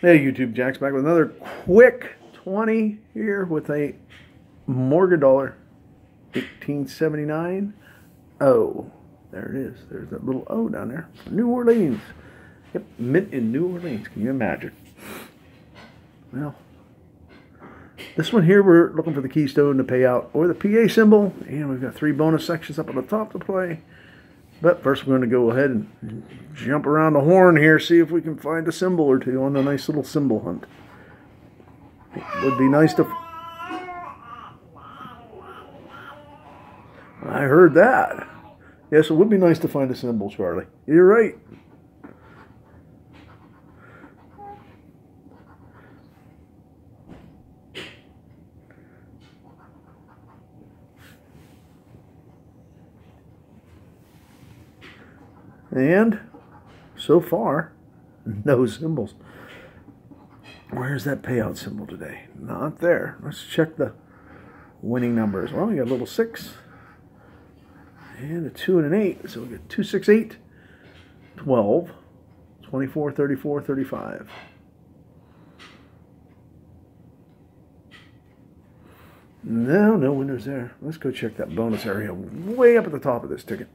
Hey YouTube, Jack's back with another quick 20 here with a Morgan dollar, 1879. Oh, there it is. There's that little O down there. New Orleans. Yep, mint in New Orleans. Can you imagine? Well, this one here, we're looking for the keystone to pay out or the PA symbol. And we've got three bonus sections up on the top to play. But first we're going to go ahead and jump around the horn here, see if we can find a symbol or two on the nice little symbol hunt. It would be nice to... I heard that. Yes, it would be nice to find a symbol, Charlie. You're right. And so far, no symbols. Where's that payout symbol today? Not there. Let's check the winning numbers. Well, we got a little six and a two and an eight. So we get two, six, eight, 12, 24, 34, 35. No, no winners there. Let's go check that bonus area way up at the top of this ticket.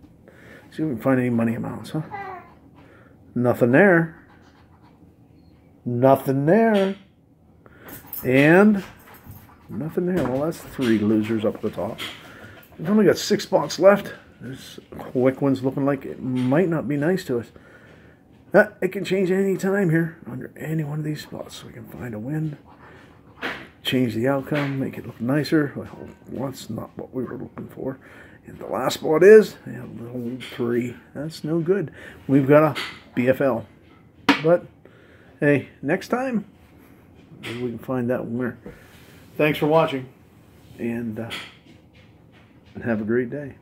See if we can find any money amounts, huh? Nothing there. Nothing there. And nothing there. Well, that's three losers up at the top. We've only got six spots left. This quick one's looking like it might not be nice to us. Uh, it can change any time here under any one of these spots. So we can find a win, change the outcome, make it look nicer. Well, that's not what we were looking for. And the last spot is a three. That's no good. We've got a BFL. But, hey, next time, maybe we can find that winner. Thanks for watching, and uh, have a great day.